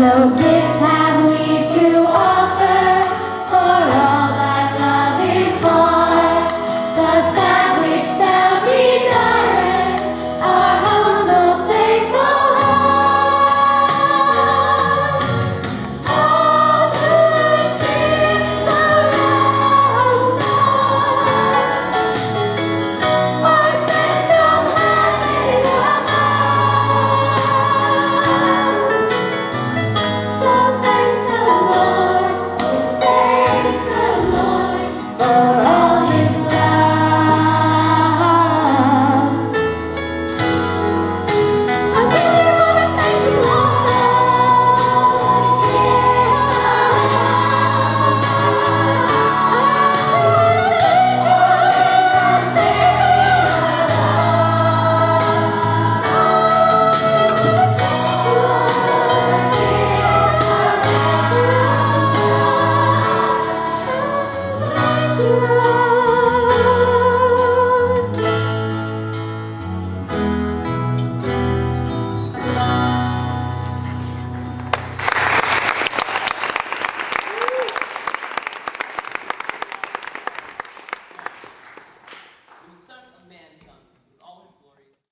No gifts have we